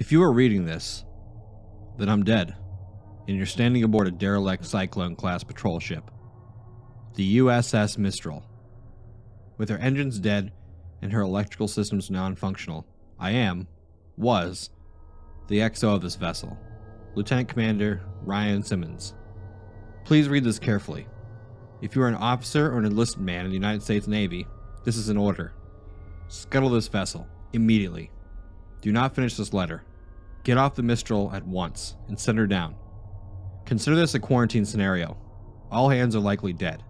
If you are reading this, then I'm dead, and you're standing aboard a derelict Cyclone class patrol ship, the USS Mistral. With her engines dead and her electrical systems non functional, I am, was, the XO of this vessel, Lieutenant Commander Ryan Simmons. Please read this carefully. If you are an officer or an enlisted man in the United States Navy, this is an order. Scuttle this vessel, immediately. Do not finish this letter. Get off the Mistral at once and send her down. Consider this a quarantine scenario. All hands are likely dead.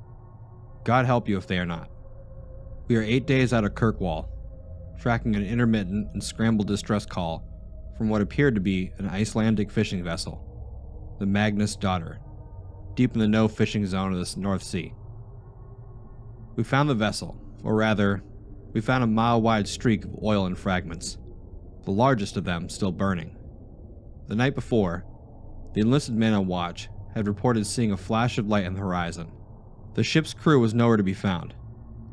God help you if they are not. We are eight days out of Kirkwall, tracking an intermittent and scrambled distress call from what appeared to be an Icelandic fishing vessel, the Magnus Daughter, deep in the no fishing zone of the North Sea. We found the vessel, or rather, we found a mile wide streak of oil and fragments, the largest of them still burning. The night before, the enlisted men on watch had reported seeing a flash of light on the horizon. The ship's crew was nowhere to be found,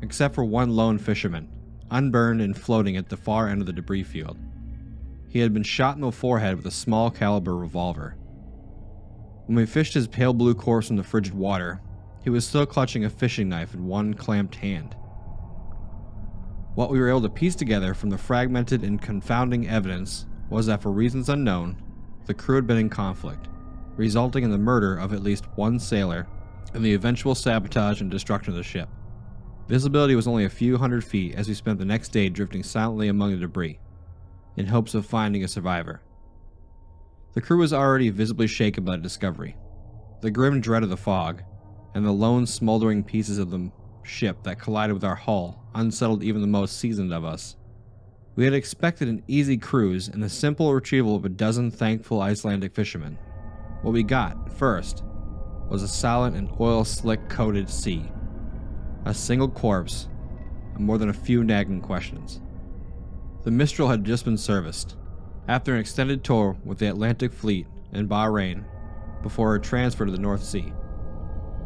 except for one lone fisherman, unburned and floating at the far end of the debris field. He had been shot in the forehead with a small caliber revolver. When we fished his pale blue corpse from the frigid water, he was still clutching a fishing knife in one clamped hand. What we were able to piece together from the fragmented and confounding evidence was that for reasons unknown, the crew had been in conflict, resulting in the murder of at least one sailor and the eventual sabotage and destruction of the ship. Visibility was only a few hundred feet as we spent the next day drifting silently among the debris, in hopes of finding a survivor. The crew was already visibly shaken by the discovery. The grim dread of the fog, and the lone smoldering pieces of the ship that collided with our hull unsettled even the most seasoned of us. We had expected an easy cruise and the simple retrieval of a dozen thankful Icelandic fishermen. What we got, first, was a silent and oil slick coated sea. A single corpse, and more than a few nagging questions. The Mistral had just been serviced, after an extended tour with the Atlantic Fleet in Bahrain before her transfer to the North Sea.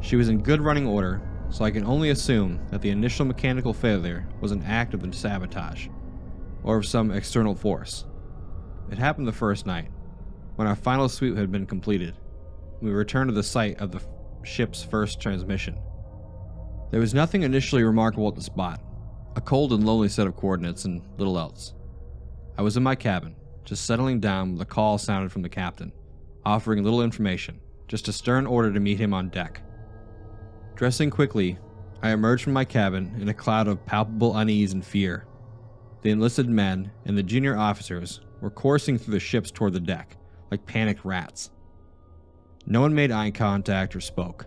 She was in good running order, so I can only assume that the initial mechanical failure was an act of the sabotage, or of some external force. It happened the first night, when our final sweep had been completed. We returned to the site of the ship's first transmission. There was nothing initially remarkable at the spot, a cold and lonely set of coordinates and little else. I was in my cabin, just settling down when the call sounded from the captain, offering little information, just a stern order to meet him on deck. Dressing quickly, I emerged from my cabin in a cloud of palpable unease and fear. The enlisted men and the junior officers were coursing through the ships toward the deck, like panicked rats. No one made eye contact or spoke.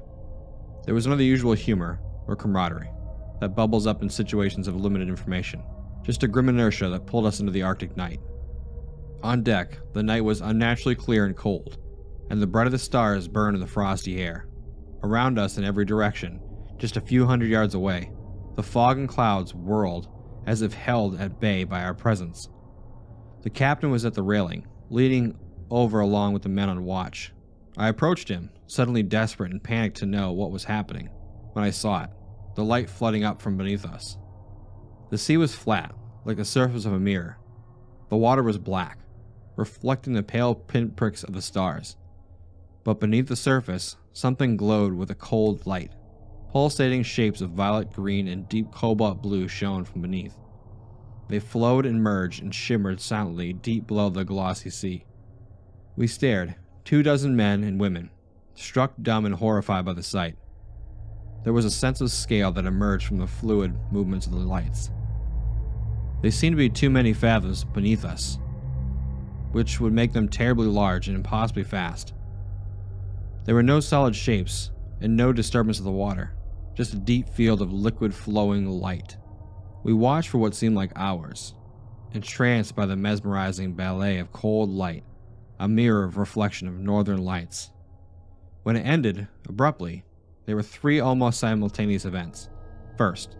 There was none of the usual humor or camaraderie that bubbles up in situations of limited information, just a grim inertia that pulled us into the Arctic night. On deck, the night was unnaturally clear and cold, and the brightest stars burned in the frosty air. Around us in every direction, just a few hundred yards away, the fog and clouds whirled as if held at bay by our presence. The captain was at the railing, leaning over along with the men on watch. I approached him, suddenly desperate and panicked to know what was happening, when I saw it the light flooding up from beneath us. The sea was flat, like the surface of a mirror. The water was black, reflecting the pale pinpricks of the stars. But beneath the surface, something glowed with a cold light. Pulsating shapes of violet green and deep cobalt blue shone from beneath. They flowed and merged and shimmered silently deep below the glossy sea. We stared, two dozen men and women, struck dumb and horrified by the sight. There was a sense of scale that emerged from the fluid movements of the lights. They seemed to be too many fathoms beneath us, which would make them terribly large and impossibly fast. There were no solid shapes and no disturbance of the water, just a deep field of liquid flowing light. We watched for what seemed like hours, entranced by the mesmerizing ballet of cold light, a mirror of reflection of northern lights. When it ended, abruptly, there were three almost simultaneous events. First,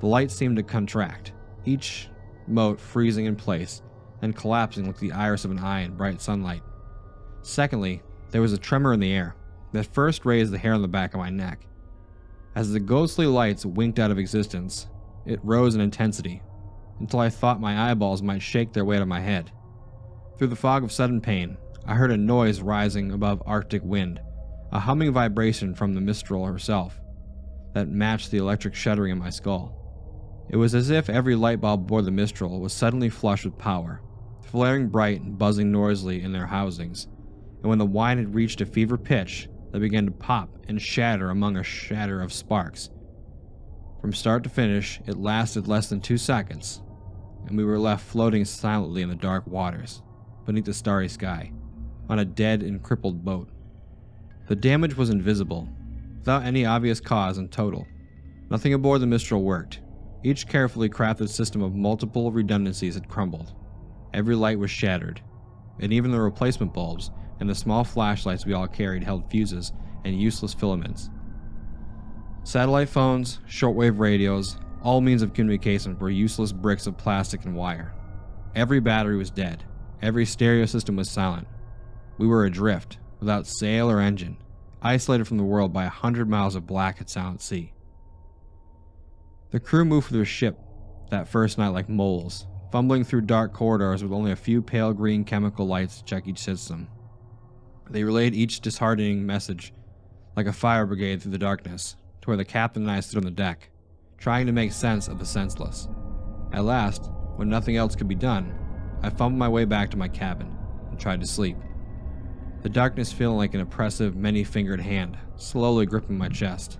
the light seemed to contract, each mote freezing in place and collapsing like the iris of an eye in bright sunlight. Secondly, there was a tremor in the air that first raised the hair on the back of my neck. As the ghostly lights winked out of existence, it rose in intensity until I thought my eyeballs might shake their way to my head. Through the fog of sudden pain, I heard a noise rising above Arctic wind, a humming vibration from the Mistral herself that matched the electric shuddering in my skull. It was as if every light bulb aboard the Mistral was suddenly flushed with power, flaring bright and buzzing noisily in their housings, and when the whine had reached a fever pitch, they began to pop and shatter among a shatter of sparks. From start to finish, it lasted less than two seconds, and we were left floating silently in the dark waters, beneath the starry sky, on a dead and crippled boat. The damage was invisible, without any obvious cause in total. Nothing aboard the Mistral worked. Each carefully crafted system of multiple redundancies had crumbled. Every light was shattered, and even the replacement bulbs and the small flashlights we all carried held fuses and useless filaments. Satellite phones, shortwave radios, all means of communication were useless bricks of plastic and wire. Every battery was dead. Every stereo system was silent. We were adrift, without sail or engine, isolated from the world by a hundred miles of black and silent sea. The crew moved through the ship that first night like moles, fumbling through dark corridors with only a few pale green chemical lights to check each system. They relayed each disheartening message like a fire brigade through the darkness, to where the captain and I stood on the deck, trying to make sense of the senseless. At last, when nothing else could be done, I fumbled my way back to my cabin and tried to sleep. The darkness feeling like an oppressive, many fingered hand, slowly gripping my chest.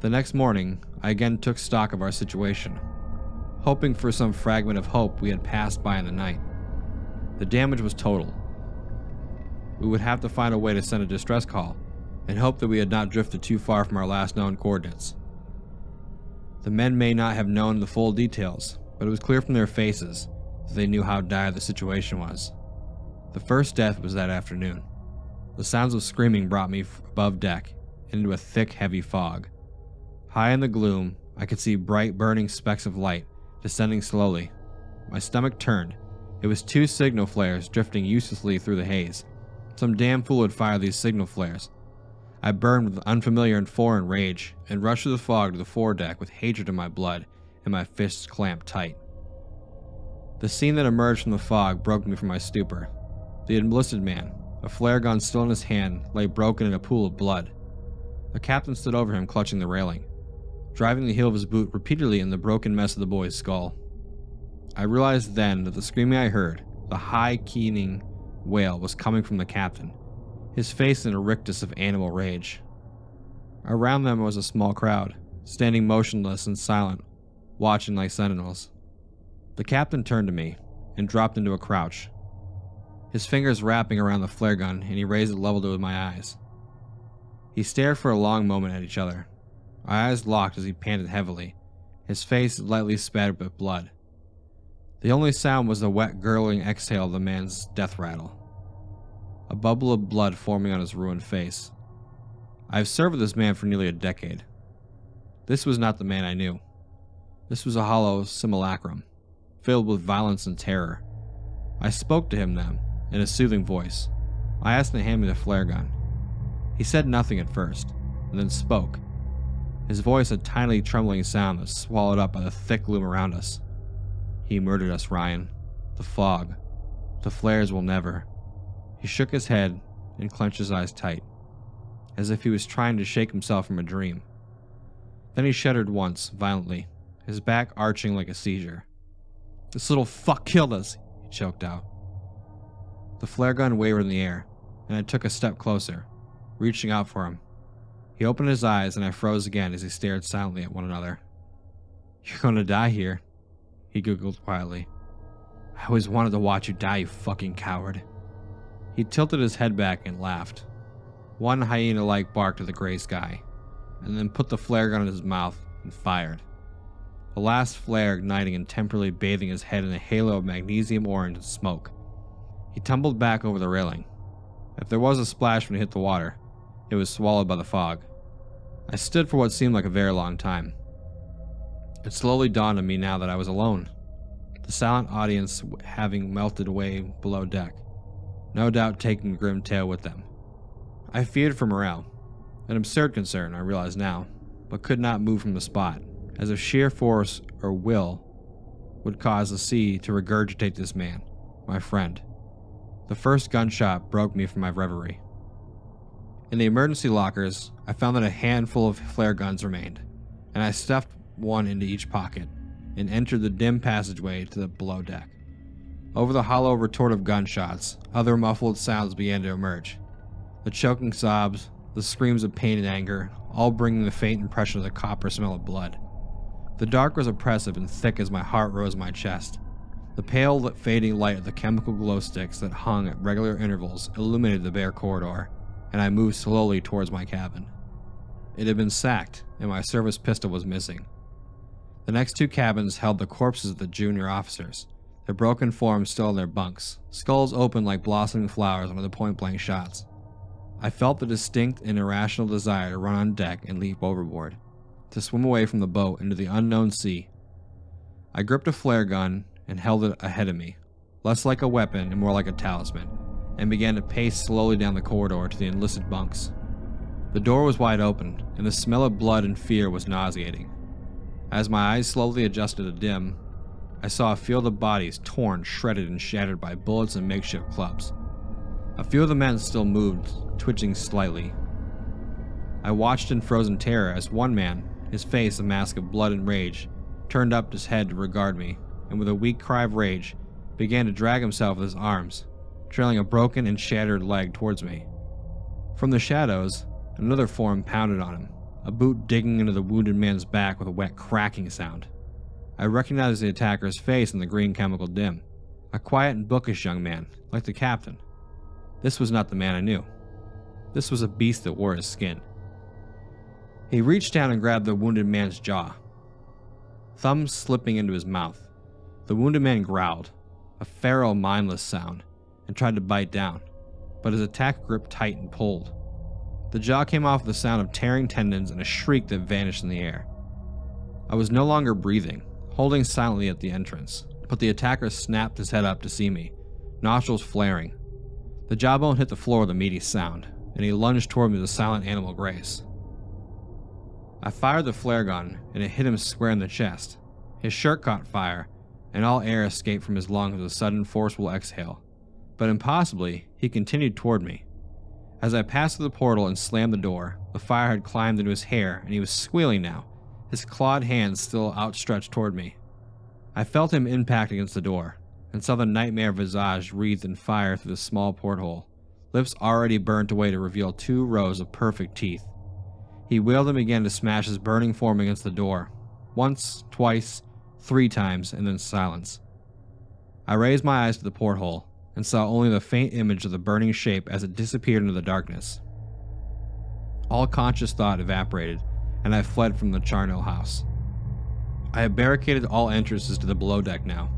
The next morning, I again took stock of our situation hoping for some fragment of hope we had passed by in the night. The damage was total. We would have to find a way to send a distress call and hope that we had not drifted too far from our last known coordinates. The men may not have known the full details, but it was clear from their faces that they knew how dire the situation was. The first death was that afternoon. The sounds of screaming brought me above deck into a thick, heavy fog. High in the gloom, I could see bright, burning specks of light descending slowly. My stomach turned. It was two signal flares drifting uselessly through the haze. Some damn fool had fired these signal flares. I burned with unfamiliar and foreign rage and rushed through the fog to the foredeck with hatred in my blood and my fists clamped tight. The scene that emerged from the fog broke me from my stupor. The enlisted man, a flare gun still in his hand, lay broken in a pool of blood. The captain stood over him, clutching the railing driving the heel of his boot repeatedly in the broken mess of the boy's skull. I realized then that the screaming I heard, the high keening wail, was coming from the captain, his face in a rictus of animal rage. Around them was a small crowd, standing motionless and silent, watching like sentinels. The captain turned to me and dropped into a crouch, his fingers wrapping around the flare gun, and he raised it level to my eyes. He stared for a long moment at each other, our eyes locked as he panted heavily, his face lightly spattered with blood. The only sound was the wet, gurgling exhale of the man's death rattle, a bubble of blood forming on his ruined face. I have served with this man for nearly a decade. This was not the man I knew. This was a hollow simulacrum, filled with violence and terror. I spoke to him then, in a soothing voice. I asked him to hand me the flare gun. He said nothing at first, and then spoke, his voice a tiny trembling sound that was swallowed up by the thick gloom around us. He murdered us, Ryan. The fog. The flares will never. He shook his head and clenched his eyes tight, as if he was trying to shake himself from a dream. Then he shuddered once, violently, his back arching like a seizure. This little fuck killed us, he choked out. The flare gun wavered in the air, and I took a step closer, reaching out for him he opened his eyes and I froze again as he stared silently at one another. You're gonna die here, he giggled quietly. I always wanted to watch you die, you fucking coward. He tilted his head back and laughed. One hyena like bark to the gray sky, and then put the flare gun in his mouth and fired. The last flare igniting and temporarily bathing his head in a halo of magnesium orange smoke. He tumbled back over the railing. If there was a splash when he hit the water, it was swallowed by the fog. I stood for what seemed like a very long time. It slowly dawned on me now that I was alone, the silent audience having melted away below deck, no doubt taking the grim tale with them. I feared for morale, an absurd concern, I realize now, but could not move from the spot, as if sheer force or will would cause the sea to regurgitate this man, my friend, the first gunshot broke me from my reverie. In the emergency lockers, I found that a handful of flare guns remained, and I stuffed one into each pocket and entered the dim passageway to the below deck. Over the hollow retort of gunshots, other muffled sounds began to emerge. The choking sobs, the screams of pain and anger, all bringing the faint impression of the copper smell of blood. The dark was oppressive and thick as my heart rose in my chest. The pale, fading light of the chemical glow sticks that hung at regular intervals illuminated the bare corridor, and I moved slowly towards my cabin. It had been sacked, and my service pistol was missing. The next two cabins held the corpses of the junior officers, their broken forms still in their bunks, skulls open like blossoming flowers under the point blank shots. I felt the distinct and irrational desire to run on deck and leap overboard, to swim away from the boat into the unknown sea. I gripped a flare gun and held it ahead of me, less like a weapon and more like a talisman, and began to pace slowly down the corridor to the enlisted bunks. The door was wide open, and the smell of blood and fear was nauseating. As my eyes slowly adjusted to dim, I saw a field of bodies torn, shredded, and shattered by bullets and makeshift clubs. A few of the men still moved, twitching slightly. I watched in frozen terror as one man, his face a mask of blood and rage, turned up his head to regard me, and with a weak cry of rage, began to drag himself with his arms, trailing a broken and shattered leg towards me. From the shadows, another form pounded on him, a boot digging into the wounded man's back with a wet cracking sound. I recognized the attacker's face in the green chemical dim. A quiet and bookish young man, like the captain. This was not the man I knew. This was a beast that wore his skin. He reached down and grabbed the wounded man's jaw, thumbs slipping into his mouth. The wounded man growled, a feral, mindless sound, and tried to bite down, but his attack gripped tight and pulled. The jaw came off with the sound of tearing tendons and a shriek that vanished in the air. I was no longer breathing, holding silently at the entrance, but the attacker snapped his head up to see me, nostrils flaring. The jawbone hit the floor with a meaty sound, and he lunged toward me with a silent animal grace. I fired the flare gun, and it hit him square in the chest. His shirt caught fire, and all air escaped from his lungs with a sudden forceful exhale. But impossibly, he continued toward me. As I passed through the portal and slammed the door, the fire had climbed into his hair, and he was squealing now, his clawed hands still outstretched toward me. I felt him impact against the door, and saw the nightmare visage wreathed in fire through the small porthole, lips already burnt away to reveal two rows of perfect teeth. He wheeled and began to smash his burning form against the door, once, twice, three times, and then silence. I raised my eyes to the porthole and saw only the faint image of the burning shape as it disappeared into the darkness. All conscious thought evaporated, and I fled from the charnel house. I have barricaded all entrances to the below deck now,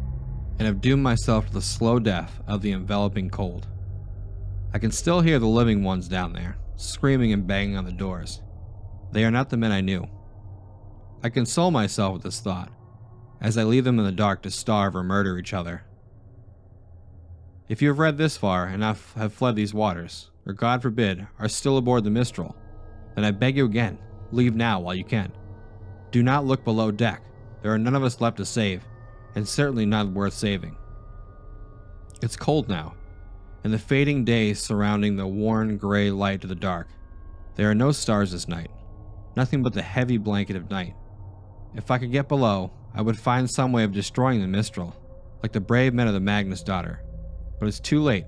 and have doomed myself to the slow death of the enveloping cold. I can still hear the living ones down there, screaming and banging on the doors. They are not the men I knew. I console myself with this thought, as I leave them in the dark to starve or murder each other. If you have read this far and have fled these waters, or God forbid, are still aboard the Mistral, then I beg you again, Leave now while you can. Do not look below deck. There are none of us left to save, and certainly none worth saving. It's cold now, and the fading day surrounding the worn gray light of the dark. There are no stars this night, nothing but the heavy blanket of night. If I could get below, I would find some way of destroying the Mistral, like the brave men of the Magnus daughter. But it's too late,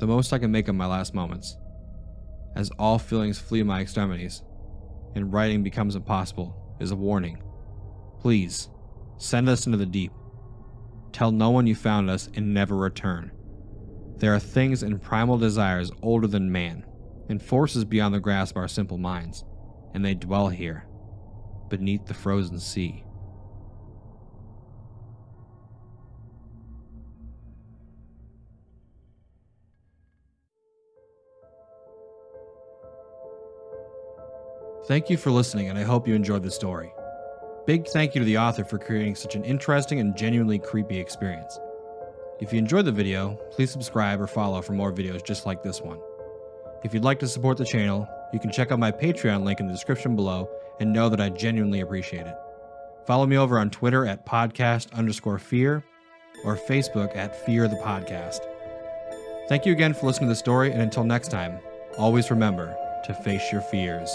the most I can make of my last moments. As all feelings flee my extremities, and writing becomes impossible is a warning. Please, send us into the deep. Tell no one you found us and never return. There are things and primal desires older than man, and forces beyond the grasp of our simple minds, and they dwell here, beneath the frozen sea. Thank you for listening, and I hope you enjoyed the story. Big thank you to the author for creating such an interesting and genuinely creepy experience. If you enjoyed the video, please subscribe or follow for more videos just like this one. If you'd like to support the channel, you can check out my Patreon link in the description below and know that I genuinely appreciate it. Follow me over on Twitter at podcast underscore fear or Facebook at fear the podcast. Thank you again for listening to the story, and until next time, always remember to face your fears.